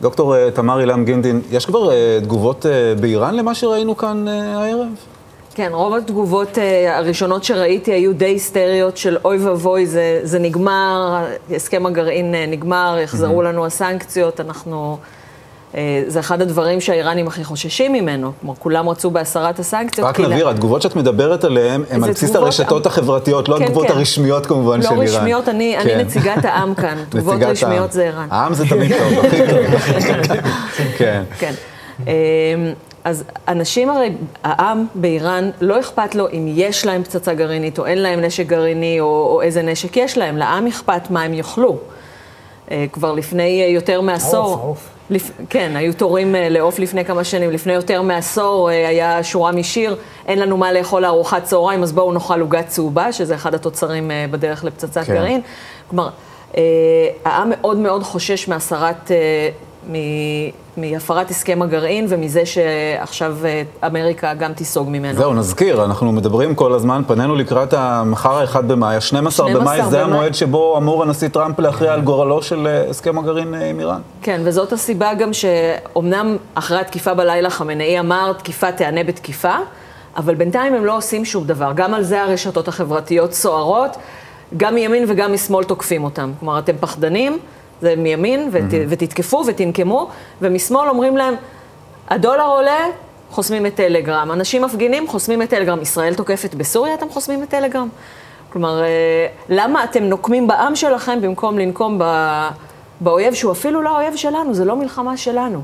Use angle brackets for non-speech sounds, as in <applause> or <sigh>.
דוקטור אה, תמר אילם גינדין, יש כבר אה, תגובות אה, באיראן למה שראינו כאן הערב? כן, רוב התגובות הראשונות שראיתי היו די היסטריות של אוי ואבוי, זה, זה נגמר, הסכם הגרעין נגמר, יחזרו. לנו הסנקציות, אנחנו... אה, זה אחד הדברים שהאיראנים הכי חוששים ממנו. כלומר, כולם רצו בהסרת הסנקציות. רק נבהיר, התגובות שאת מדברת עליהן, הן על בסיס הרשתות החברתיות, לא כן, התגובות כן. הרשמיות כמובן לא של איראן. לא רשמיות, אני נציגת העם כאן. <laughs> תגובות רשמיות זה איראן. העם זה תמיד טוב, הכי טוב. <laughs> כן. כן. אמ, אז אנשים הרי, העם באיראן, לא אכפת לו אם יש להם פצצה גרעינית או אין להם נשק גרעיני או, או איזה נשק יש להם, לעם אכפת מה הם יאכלו. אה, כבר לפני יותר מעשור. עוף, עוף. לפ... כן, היו תורים אה, לעוף לפני כמה שנים. לפני יותר מעשור אה, היה שורה משיר, אין לנו מה לאכול לארוחת צהריים, אז בואו נאכל עוגת צהובה, שזה אחד התוצרים אה, בדרך לפצצת כן. גרעין. כלומר, העם מאוד מאוד חושש מהסרת מהפרת הסכם הגרעין ומזה שעכשיו אה, אמריקה גם תיסוג ממנו. זהו, נזכיר, אנחנו מדברים כל הזמן, פנינו לקראת המחר ה-1 במאי, ה-12 במאי, זה במאי. המועד שבו אמור הנשיא טראמפ להכריע על גורלו של אה, הסכם הגרעין אה, עם איראן. כן, וזאת הסיבה גם שאומנם אחרי התקיפה בלילה חמינאי אמר, תקיפה תיענה בתקיפה, אבל בינתיים הם לא עושים שום דבר. גם על זה הרשתות החברתיות סוערות, גם מימין וגם משמאל תוקפים אותם. כלומר, אתם פחדנים. זה מימין, ות, mm-hmm. ותתקפו ותנקמו, ומשמאל אומרים להם, הדולר עולה, חוסמים את טלגרם. אנשים מפגינים, חוסמים את טלגרם. ישראל תוקפת בסוריה, אתם חוסמים את טלגרם. כלומר, אה, למה אתם נוקמים בעם שלכם במקום לנקום באויב שהוא אפילו לא האויב שלנו, זה לא מלחמה שלנו.